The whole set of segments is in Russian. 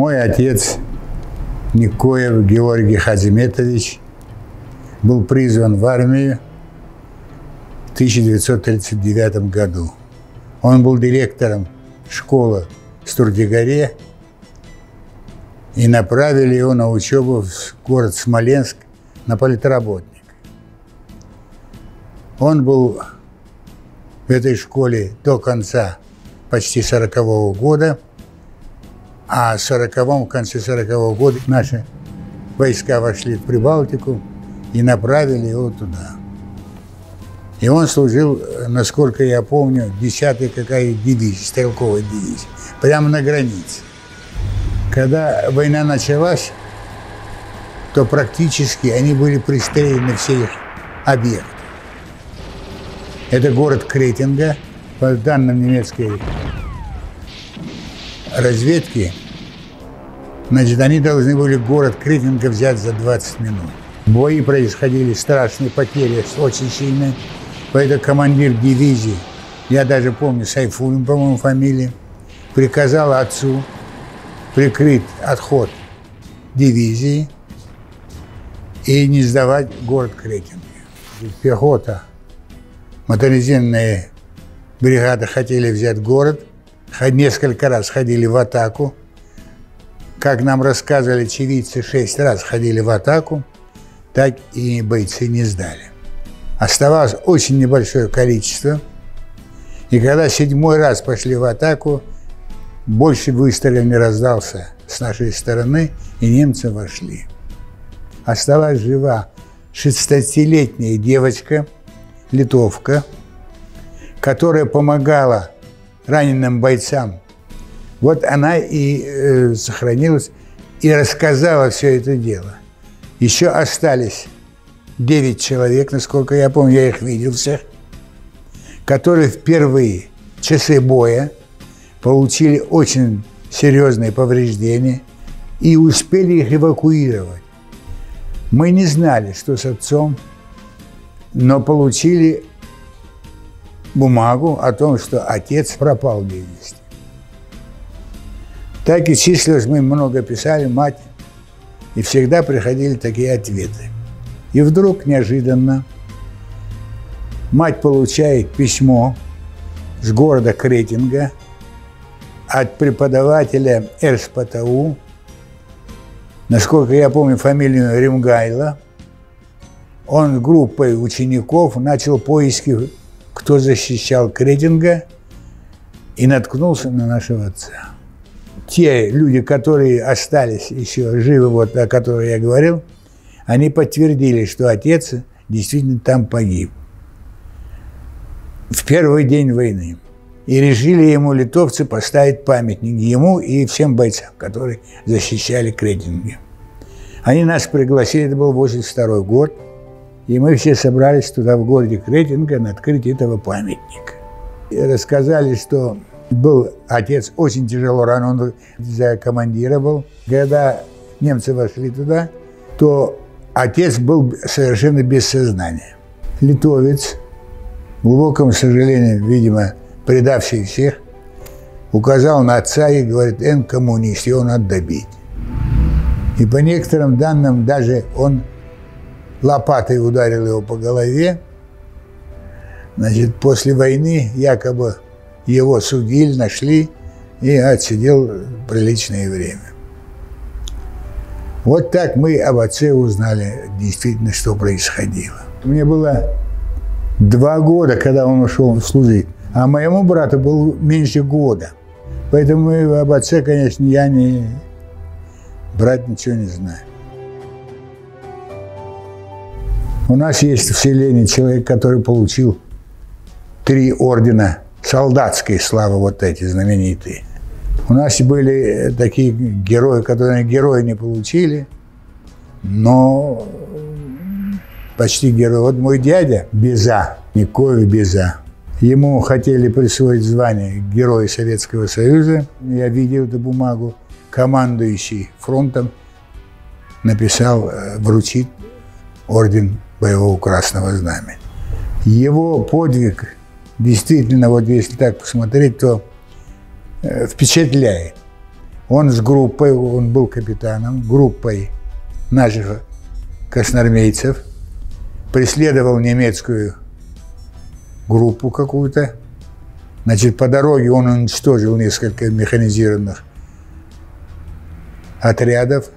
Мой отец Никоев Георгий Хазиметович был призван в армию в 1939 году. Он был директором школы в Стурдигоре и направили его на учебу в город Смоленск на политработник. Он был в этой школе до конца почти 40 -го года, а в 40 в конце 40 -го года наши войска вошли в Прибалтику и направили его туда. И он служил, насколько я помню, 10-й какая дивизия, стрелковой дивизии, прямо на границе. Когда война началась, то практически они были пристрелены все их объекты. Это город Кретинга, по данным немецкой разведки, значит, они должны были город Кретинга взять за 20 минут. Бои происходили, страшные потери, очень сильные. Поэтому командир дивизии, я даже помню, Сайфулин, по-моему, фамилия, приказал отцу прикрыть отход дивизии и не сдавать город Кретинга. Пехота моторизированные бригады хотели взять город, несколько раз ходили в атаку. Как нам рассказывали очевидцы, шесть раз ходили в атаку, так и бойцы не сдали. Оставалось очень небольшое количество. И когда седьмой раз пошли в атаку, больше выстрел не раздался с нашей стороны, и немцы вошли. Осталась жива 16-летняя девочка – литовка, которая помогала раненым бойцам. Вот она и э, сохранилась и рассказала все это дело. Еще остались 9 человек, насколько я помню, я их видел всех, которые впервые часы боя получили очень серьезные повреждения и успели их эвакуировать. Мы не знали, что с отцом но получили бумагу о том, что отец пропал без вести. Так и числилось, мы много писали, мать, и всегда приходили такие ответы. И вдруг неожиданно мать получает письмо с города Кретинга от преподавателя РСПТУ, насколько я помню фамилию Римгайла – он группой учеников начал поиски, кто защищал Крединга, и наткнулся на нашего отца. Те люди, которые остались еще живы, вот о которых я говорил, они подтвердили, что отец действительно там погиб. В первый день войны. И решили ему литовцы поставить памятник ему и всем бойцам, которые защищали Крединги. Они нас пригласили, это был 82 год – и мы все собрались туда, в городе Кретинга, на открытие этого памятника. И рассказали, что был отец очень тяжело ранен, он за командира. Когда немцы вошли туда, то отец был совершенно без сознания. Литовец, глубокому сожалению, видимо, предавший всех, указал на отца и говорит, «Эн коммунист, его надо добить». И по некоторым данным даже он лопатой ударил его по голове. Значит, после войны якобы его судили, нашли и отсидел приличное время. Вот так мы об отце узнали действительно, что происходило. Мне было два года, когда он ушел служить, а моему брату было меньше года. Поэтому об отце, конечно, я не брать ничего не знаю. У нас есть в селении человек, который получил три ордена солдатской славы, вот эти знаменитые. У нас были такие герои, которые герои не получили, но почти герой. Вот мой дядя Беза, Никоев Беза, ему хотели присвоить звание Героя Советского Союза. Я видел эту бумагу. Командующий фронтом написал, э, вручить орден боевого красного знамени. Его подвиг действительно, вот если так посмотреть, то э, впечатляет. Он с группой, он был капитаном, группой наших красноармейцев, преследовал немецкую группу какую-то. Значит, по дороге он уничтожил несколько механизированных отрядов,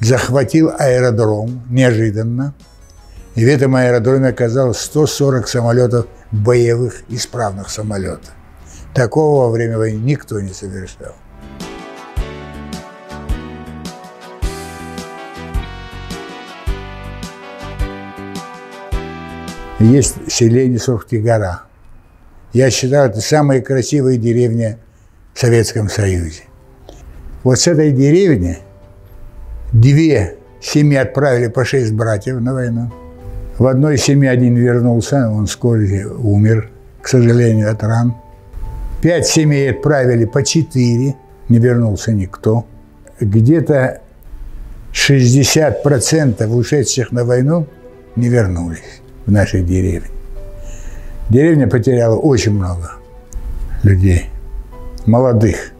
захватил аэродром неожиданно. И в этом аэродроме оказалось 140 самолетов боевых, исправных самолетов. Такого во время войны никто не совершал. Есть селение Сурхтигора. Я считаю, это самая красивая деревня в Советском Союзе. Вот с этой деревни две семьи отправили по шесть братьев на войну. В одной семье один вернулся, он вскоре умер, к сожалению, от ран. Пять семей отправили по четыре, не вернулся никто. Где-то 60% ушедших на войну не вернулись в нашей деревне. Деревня потеряла очень много людей, молодых.